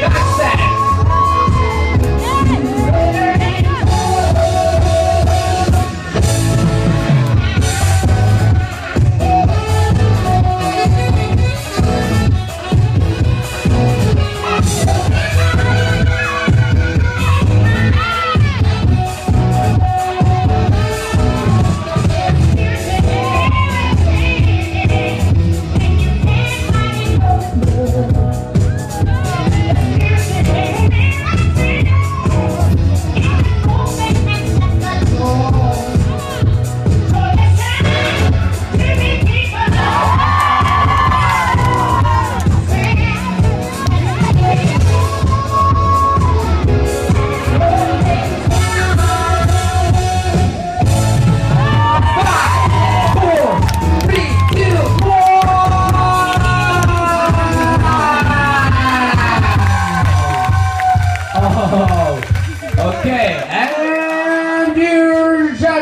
That's